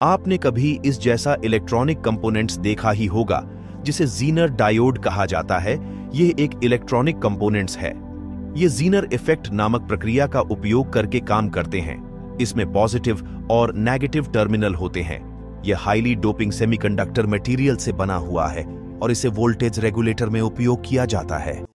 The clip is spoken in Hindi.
आपने कभी इस जैसा इलेक्ट्रॉनिक कंपोनेंट्स देखा ही होगा, जिसे जीनर डायोड कहा जाता है। ये एक इलेक्ट्रॉनिक कंपोनेंट्स है। ये जीनर इफ़ेक्ट नामक प्रक्रिया का उपयोग करके काम करते हैं। इसमें पॉजिटिव और नेगेटिव टर्मिनल होते हैं। यह हाईली डोपिंग सेमीकंडक्टर मटेरियल से बना हुआ है और इसे वोल्टेज रेगुलेटर में उपयोग किया जाता है।